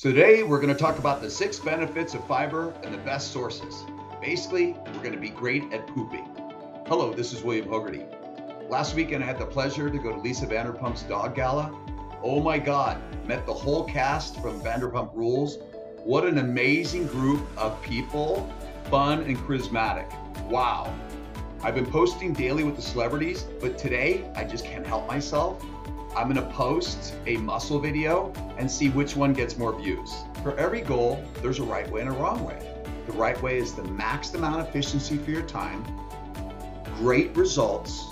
Today we're going to talk about the six benefits of fiber and the best sources. Basically, we're going to be great at pooping. Hello, this is William Hogarty. Last weekend I had the pleasure to go to Lisa Vanderpump's dog gala. Oh my God, met the whole cast from Vanderpump Rules. What an amazing group of people, fun and charismatic. Wow. I've been posting daily with the celebrities, but today I just can't help myself. I'm gonna post a muscle video and see which one gets more views. For every goal, there's a right way and a wrong way. The right way is the maxed amount of efficiency for your time, great results,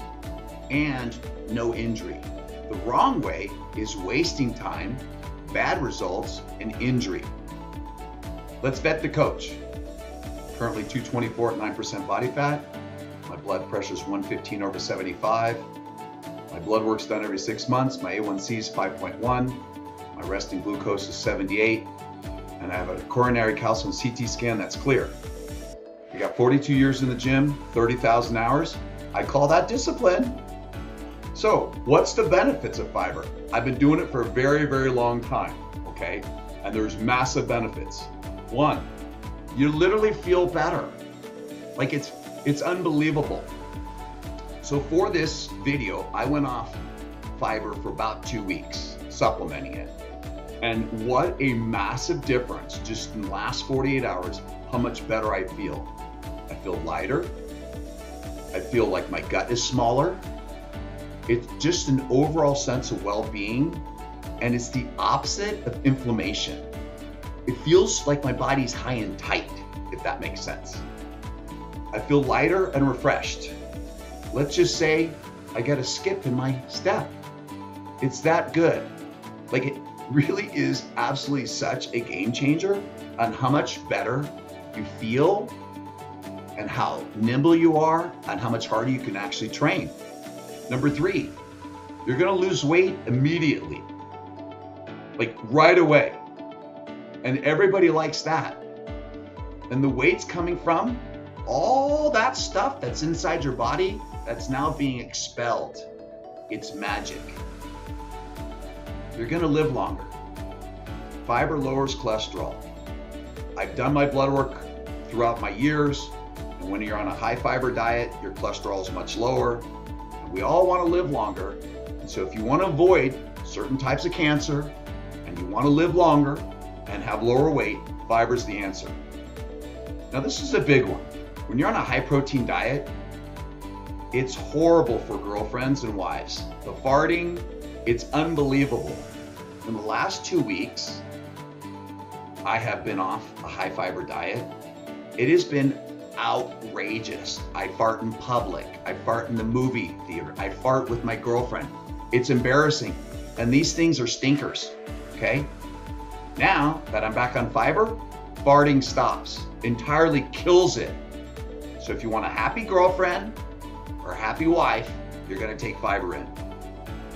and no injury. The wrong way is wasting time, bad results, and injury. Let's vet the coach. Currently 224 at 9% body fat. My blood pressure is 115 over 75. Blood work's done every six months. My A1C is 5.1. My resting glucose is 78. And I have a coronary calcium CT scan that's clear. I got 42 years in the gym, 30,000 hours. I call that discipline. So, what's the benefits of fiber? I've been doing it for a very, very long time, okay? And there's massive benefits. One, you literally feel better. Like it's it's unbelievable. So for this video, I went off fiber for about two weeks, supplementing it. And what a massive difference just in the last 48 hours, how much better I feel. I feel lighter. I feel like my gut is smaller. It's just an overall sense of well being. And it's the opposite of inflammation. It feels like my body's high and tight, if that makes sense. I feel lighter and refreshed let's just say I get a skip in my step. It's that good. Like it really is absolutely such a game changer on how much better you feel and how nimble you are and how much harder you can actually train. Number three, you're gonna lose weight immediately, like right away. And everybody likes that. And the weight's coming from all that stuff that's inside your body that's now being expelled. It's magic. You're going to live longer. Fiber lowers cholesterol. I've done my blood work throughout my years, and when you're on a high fiber diet, your cholesterol is much lower. We all want to live longer. And so if you want to avoid certain types of cancer and you want to live longer and have lower weight, fiber is the answer. Now, this is a big one. When you're on a high protein diet, it's horrible for girlfriends and wives. The farting, it's unbelievable. In the last two weeks, I have been off a high fiber diet. It has been outrageous. I fart in public. I fart in the movie theater. I fart with my girlfriend. It's embarrassing. And these things are stinkers. Okay? Now that I'm back on fiber, farting stops, entirely kills it. So if you want a happy girlfriend, or a happy wife, you're going to take fiber in.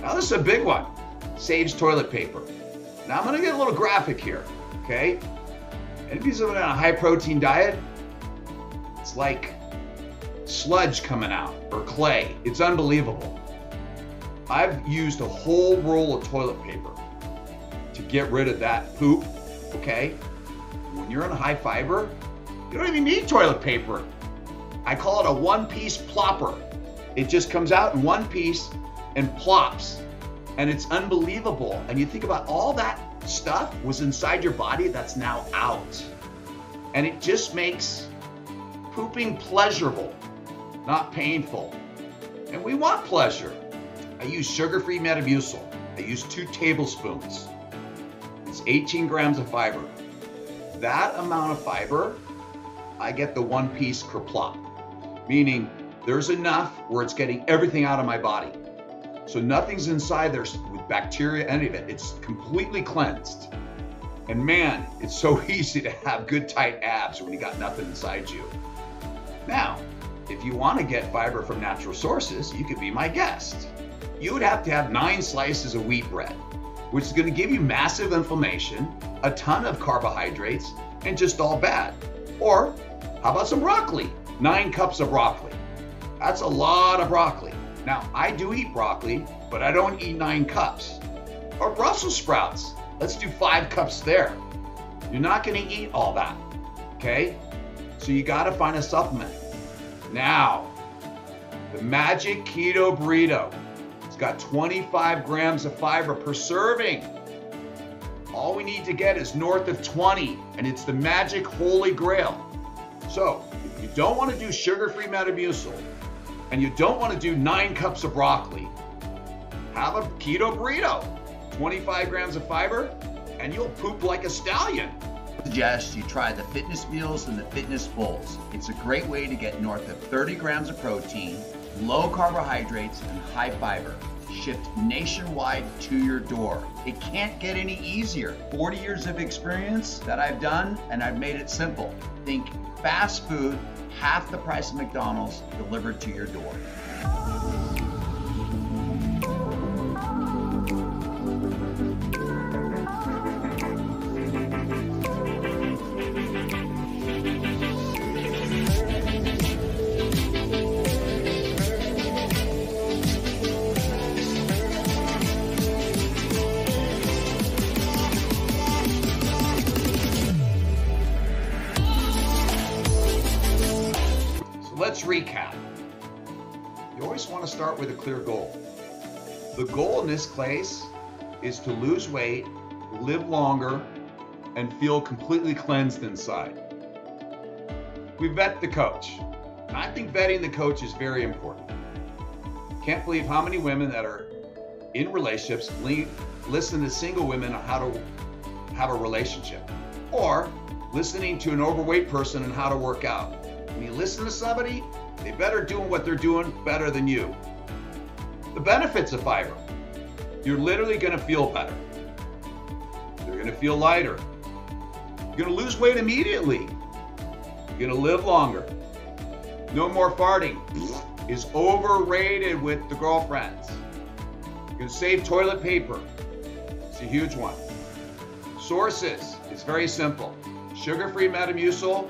Now, this is a big one saves toilet paper. Now, I'm going to get a little graphic here, okay? And If you're on a high protein diet, it's like sludge coming out or clay. It's unbelievable. I've used a whole roll of toilet paper to get rid of that poop, okay? When you're on high fiber, you don't even need toilet paper. I call it a one piece plopper. It just comes out in one piece and plops. And it's unbelievable. And you think about all that stuff was inside your body that's now out. And it just makes pooping pleasurable, not painful. And we want pleasure. I use sugar free Metamucil. I use two tablespoons. It's 18 grams of fiber. That amount of fiber, I get the one piece kerplop, meaning there's enough where it's getting everything out of my body. So nothing's inside there with bacteria, any of it. It's completely cleansed. And man, it's so easy to have good tight abs when you got nothing inside you. Now, if you want to get fiber from natural sources, you could be my guest. You would have to have nine slices of wheat bread, which is going to give you massive inflammation, a ton of carbohydrates, and just all bad. Or how about some broccoli? Nine cups of broccoli. That's a lot of broccoli. Now, I do eat broccoli, but I don't eat nine cups. Or Brussels sprouts. Let's do five cups there. You're not going to eat all that. Okay? So you got to find a supplement. Now, the Magic Keto Burrito. It's got 25 grams of fiber per serving. All we need to get is north of 20, and it's the magic holy grail. So, if you don't want to do sugar free Metamucil, and you don't want to do nine cups of broccoli, have a keto burrito. 25 grams of fiber, and you'll poop like a stallion suggest you try the fitness meals and the fitness bowls. It's a great way to get north of 30 grams of protein, low carbohydrates, and high fiber. Shipped nationwide to your door. It can't get any easier. 40 years of experience that I've done, and I've made it simple. Think fast food, half the price of McDonald's, delivered to your door. Let's recap. You always want to start with a clear goal. The goal in this case is to lose weight, live longer, and feel completely cleansed inside. We vet the coach. I think vetting the coach is very important. Can't believe how many women that are in relationships listen to single women on how to have a relationship or listening to an overweight person on how to work out. When you listen to somebody, they better doing what they're doing better than you. The benefits of fiber. You're literally going to feel better. You're going to feel lighter. You're going to lose weight immediately. You're going to live longer. No more farting is overrated with the girlfriends. Going to save toilet paper. It's a huge one. Sources. It's very simple. Sugar-free Metamucil,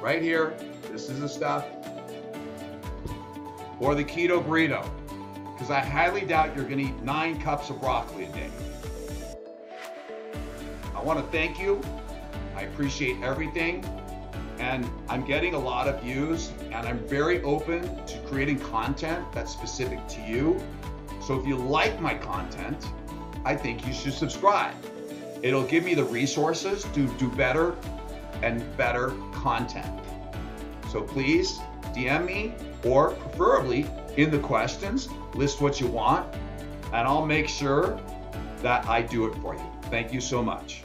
right here. This is the stuff. Or the keto burrito, because I highly doubt you're going to eat nine cups of broccoli a day. I want to thank you. I appreciate everything. And I'm getting a lot of views, and I'm very open to creating content that's specific to you. So if you like my content, I think you should subscribe. It'll give me the resources to do better and better content. So please DM me or preferably in the questions, list what you want, and I'll make sure that I do it for you. Thank you so much.